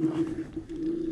どうぞ。